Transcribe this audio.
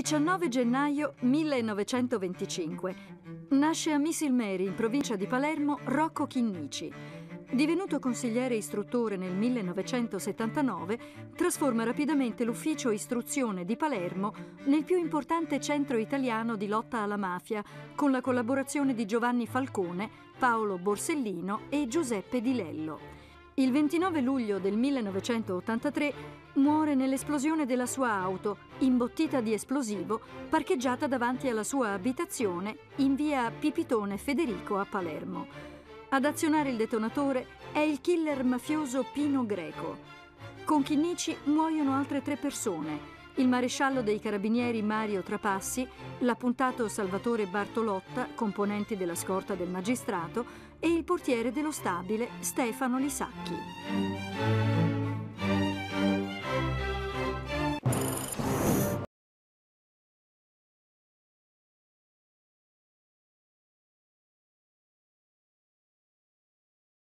19 gennaio 1925. Nasce a Missilmeri, in provincia di Palermo, Rocco Chinnici. Divenuto consigliere istruttore nel 1979, trasforma rapidamente l'ufficio istruzione di Palermo nel più importante centro italiano di lotta alla mafia, con la collaborazione di Giovanni Falcone, Paolo Borsellino e Giuseppe Di Lello. Il 29 luglio del 1983 muore nell'esplosione della sua auto, imbottita di esplosivo, parcheggiata davanti alla sua abitazione in via Pipitone Federico a Palermo. Ad azionare il detonatore è il killer mafioso Pino Greco. Con Chinnici muoiono altre tre persone il maresciallo dei carabinieri Mario Trapassi, l'appuntato Salvatore Bartolotta, componenti della scorta del magistrato, e il portiere dello stabile Stefano Lisacchi.